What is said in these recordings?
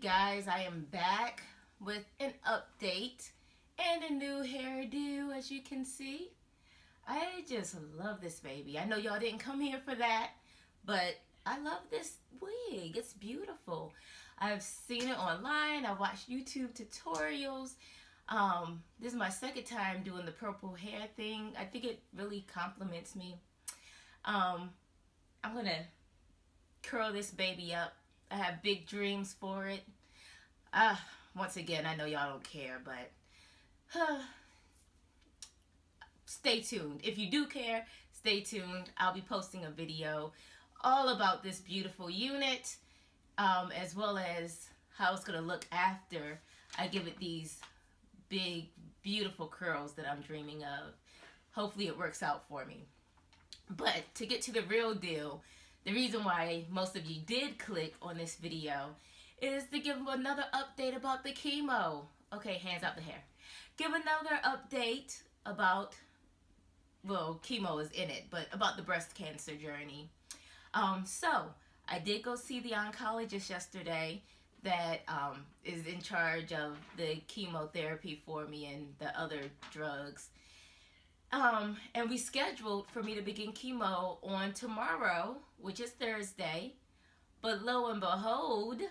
guys, I am back with an update and a new hairdo as you can see. I just love this baby. I know y'all didn't come here for that, but I love this wig. It's beautiful. I've seen it online. I've watched YouTube tutorials. Um, this is my second time doing the purple hair thing. I think it really compliments me. Um, I'm going to curl this baby up I have big dreams for it. Uh, once again, I know y'all don't care, but uh, stay tuned. If you do care, stay tuned. I'll be posting a video all about this beautiful unit, um, as well as how it's going to look after I give it these big, beautiful curls that I'm dreaming of. Hopefully it works out for me. But to get to the real deal, the reason why most of you did click on this video is to give another update about the chemo. Okay, hands out the hair. Give another update about, well, chemo is in it, but about the breast cancer journey. Um, so, I did go see the oncologist yesterday that um, is in charge of the chemotherapy for me and the other drugs. Um, and we scheduled for me to begin chemo on tomorrow, which is Thursday. But lo and behold,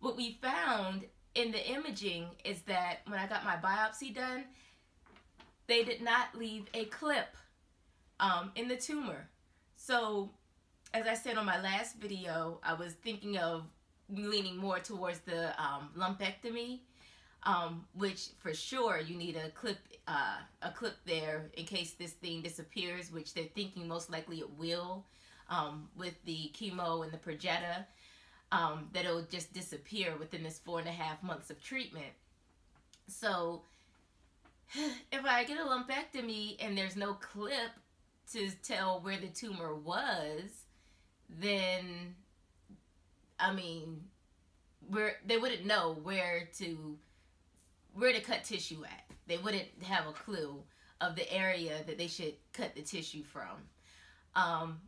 what we found in the imaging is that when I got my biopsy done, they did not leave a clip um, in the tumor. So, as I said on my last video, I was thinking of leaning more towards the um, lumpectomy um, which for sure you need a clip uh, a clip there in case this thing disappears, which they're thinking most likely it will um, with the chemo and the Perjeta, um, that it'll just disappear within this four and a half months of treatment. So if I get a lumpectomy and there's no clip to tell where the tumor was, then I mean, where they wouldn't know where to where to cut tissue at. They wouldn't have a clue of the area that they should cut the tissue from. Um,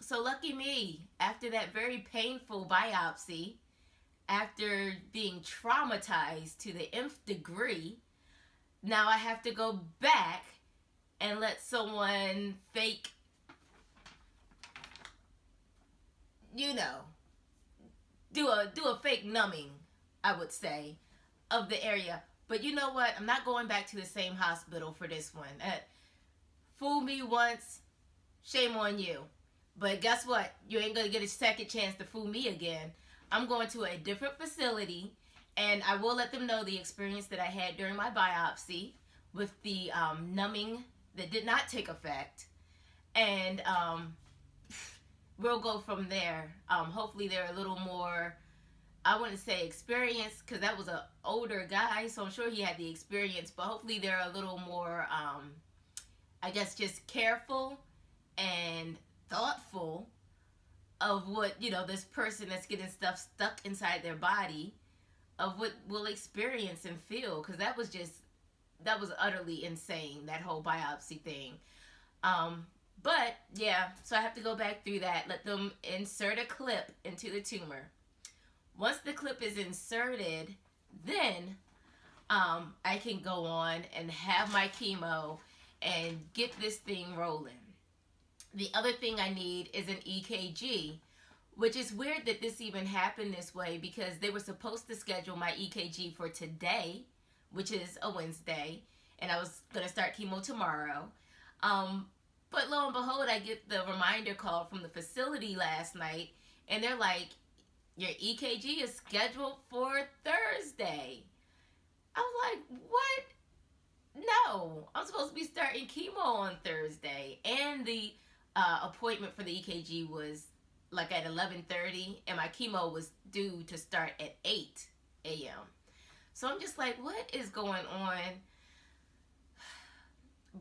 so lucky me, after that very painful biopsy, after being traumatized to the nth degree, now I have to go back and let someone fake, you know, do a do a fake numbing, I would say, of the area. But you know what? I'm not going back to the same hospital for this one. Uh, fool me once, shame on you. But guess what? You ain't going to get a second chance to fool me again. I'm going to a different facility, and I will let them know the experience that I had during my biopsy with the um, numbing that did not take effect. And um, we'll go from there. Um, hopefully they're a little more I wouldn't say experience because that was an older guy, so I'm sure he had the experience, but hopefully they're a little more, um, I guess, just careful and thoughtful of what, you know, this person that's getting stuff stuck inside their body, of what will experience and feel, because that was just, that was utterly insane, that whole biopsy thing. Um, but, yeah, so I have to go back through that, let them insert a clip into the tumor once the clip is inserted, then um, I can go on and have my chemo and get this thing rolling. The other thing I need is an EKG, which is weird that this even happened this way because they were supposed to schedule my EKG for today, which is a Wednesday, and I was going to start chemo tomorrow. Um, but lo and behold, I get the reminder call from the facility last night, and they're like, your EKG is scheduled for Thursday. I was like, what? No, I'm supposed to be starting chemo on Thursday. And the uh, appointment for the EKG was like at 11.30 and my chemo was due to start at 8 a.m. So I'm just like, what is going on?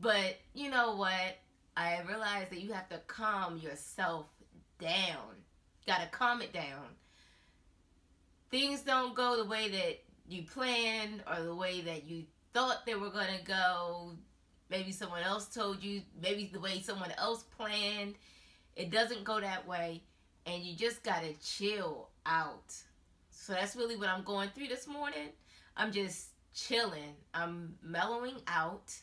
But you know what? I realized that you have to calm yourself down. Got to calm it down things don't go the way that you planned or the way that you thought they were going to go, maybe someone else told you, maybe the way someone else planned, it doesn't go that way. And you just got to chill out. So that's really what I'm going through this morning. I'm just chilling. I'm mellowing out.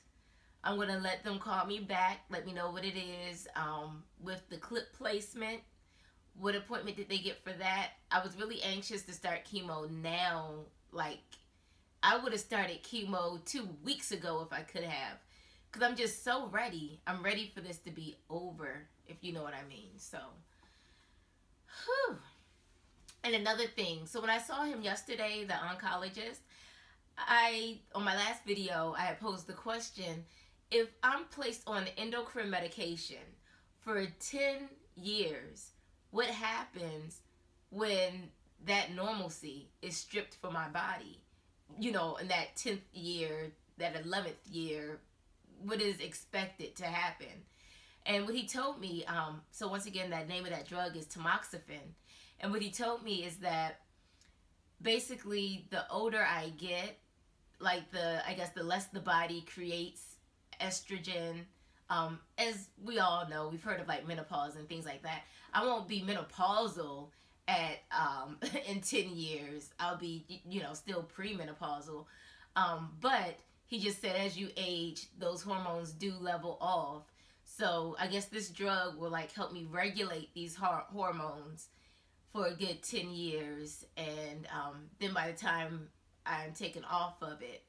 I'm going to let them call me back, let me know what it is um, with the clip placement. What appointment did they get for that? I was really anxious to start chemo now. Like, I would have started chemo two weeks ago if I could have. Because I'm just so ready. I'm ready for this to be over, if you know what I mean. So, whew. And another thing, so when I saw him yesterday, the oncologist, I, on my last video, I had posed the question, if I'm placed on endocrine medication for 10 years, what happens when that normalcy is stripped from my body? You know, in that 10th year, that 11th year, what is expected to happen? And what he told me, um, so once again, that name of that drug is tamoxifen. And what he told me is that basically the older I get, like the, I guess the less the body creates estrogen, um, as we all know, we've heard of like menopause and things like that. I won't be menopausal at um, in 10 years. I'll be, you know, still premenopausal. Um, but he just said as you age, those hormones do level off. So I guess this drug will like help me regulate these hormones for a good 10 years and um, then by the time I'm taken off of it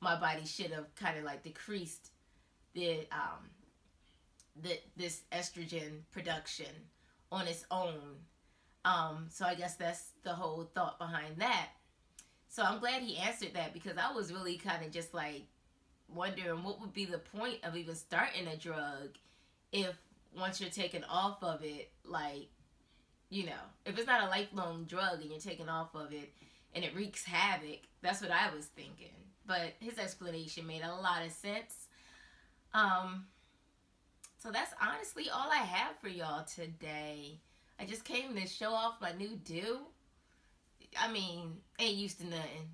my body should have kind of like decreased the um the this estrogen production on its own um so I guess that's the whole thought behind that so I'm glad he answered that because I was really kind of just like wondering what would be the point of even starting a drug if once you're taken off of it like you know, if it's not a lifelong drug and you're taking off of it and it wreaks havoc, that's what I was thinking. But his explanation made a lot of sense. Um, so that's honestly all I have for y'all today. I just came to show off my new do. I mean, ain't used to nothing.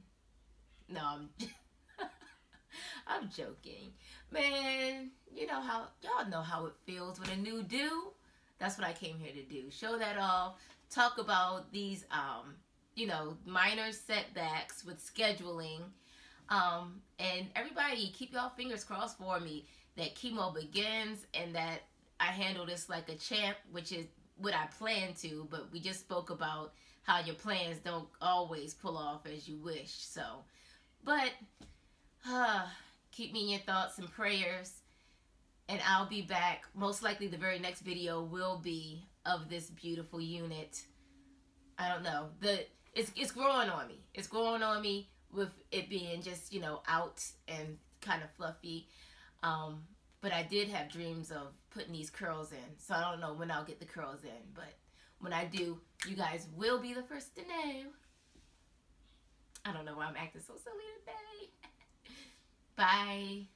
No, I'm I'm joking. Man, you know how y'all know how it feels with a new do that's what I came here to do. Show that off. Talk about these, um, you know, minor setbacks with scheduling. Um, and everybody, keep y'all fingers crossed for me that chemo begins and that I handle this like a champ, which is what I plan to. But we just spoke about how your plans don't always pull off as you wish. So, but uh, keep me in your thoughts and prayers and I'll be back. Most likely the very next video will be of this beautiful unit. I don't know. The it's it's growing on me. It's growing on me with it being just, you know, out and kind of fluffy. Um, but I did have dreams of putting these curls in. So I don't know when I'll get the curls in, but when I do, you guys will be the first to know. I don't know why I'm acting so silly today. Bye.